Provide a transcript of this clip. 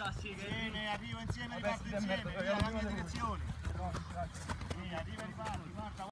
sta sì arrivo insieme, riparto insieme,